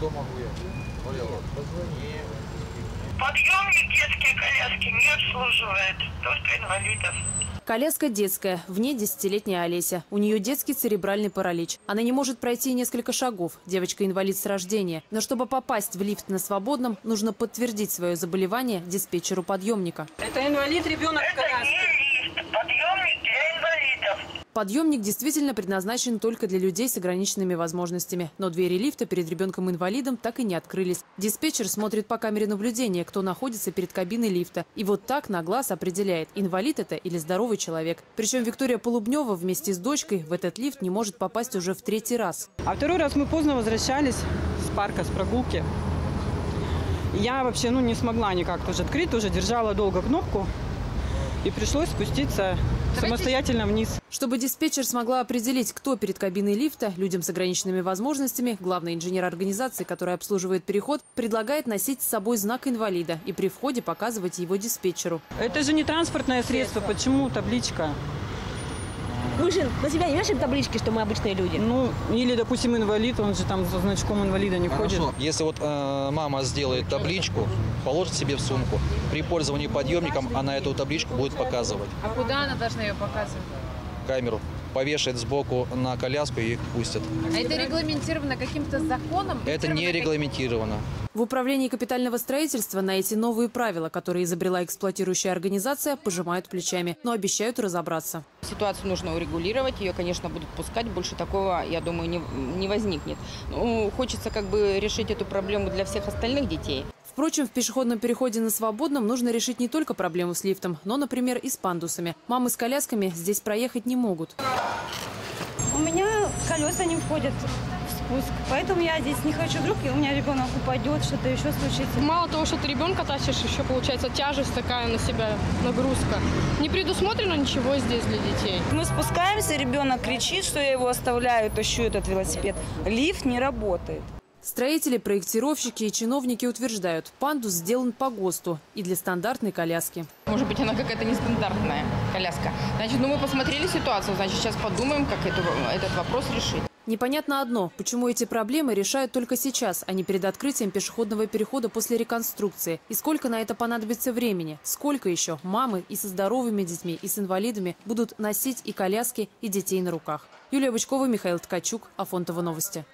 Что могу я? Валера, позвони. Подъемник детские коляски не обслуживает, только инвалидов. Коляска детская, в ней десятилетняя Олеся. У нее детский церебральный паралич. Она не может пройти несколько шагов. Девочка инвалид с рождения. Но чтобы попасть в лифт на свободном, нужно подтвердить свое заболевание диспетчеру подъемника. Это инвалид, ребенок в Это коляске. не лифт, подъемник. Подъемник действительно предназначен только для людей с ограниченными возможностями. Но двери лифта перед ребенком-инвалидом так и не открылись. Диспетчер смотрит по камере наблюдения, кто находится перед кабиной лифта. И вот так на глаз определяет, инвалид это или здоровый человек. Причем Виктория Полубнева вместе с дочкой в этот лифт не может попасть уже в третий раз. А второй раз мы поздно возвращались с парка, с прогулки. Я вообще ну, не смогла никак тоже открыть, тоже держала долго кнопку. И пришлось спуститься самостоятельно вниз. Чтобы диспетчер смогла определить, кто перед кабиной лифта, людям с ограниченными возможностями, главный инженер организации, которая обслуживает переход, предлагает носить с собой знак инвалида и при входе показывать его диспетчеру. Это же не транспортное средство, почему табличка? Мы же на себя не вешаем таблички, что мы обычные люди. Ну, или, допустим, инвалид, он же там со значком инвалида не ходит. Хорошо. Если вот э, мама сделает табличку, положит себе в сумку, при пользовании подъемником она эту табличку будет показывать. А куда она должна ее показывать? Камеру повешает сбоку на коляску и их пустят. А это регламентировано каким-то законом? Это не регламентировано. В управлении капитального строительства на эти новые правила, которые изобрела эксплуатирующая организация, пожимают плечами, но обещают разобраться. Ситуацию нужно урегулировать, ее, конечно, будут пускать, больше такого, я думаю, не, не возникнет. Ну, хочется как бы решить эту проблему для всех остальных детей. Впрочем, в пешеходном переходе на свободном нужно решить не только проблему с лифтом, но, например, и с пандусами. Мамы с колясками здесь проехать не могут. У меня колеса не входят в спуск, поэтому я здесь не хочу. Вдруг у меня ребенок упадет, что-то еще случится. Мало того, что ты ребенка тащишь, еще получается тяжесть такая на себя, нагрузка. Не предусмотрено ничего здесь для детей. Мы спускаемся, ребенок кричит, что я его оставляю, тащу этот велосипед. Лифт не работает. Строители, проектировщики и чиновники утверждают, пандус сделан по ГОСТу и для стандартной коляски. Может быть, она какая-то нестандартная коляска. Значит, ну мы посмотрели ситуацию, значит, сейчас подумаем, как эту, этот вопрос решить. Непонятно одно, почему эти проблемы решают только сейчас, а не перед открытием пешеходного перехода после реконструкции. И сколько на это понадобится времени? Сколько еще мамы и со здоровыми детьми, и с инвалидами будут носить и коляски, и детей на руках? Юлия Бычкова, Михаил Ткачук, Афонтова новости.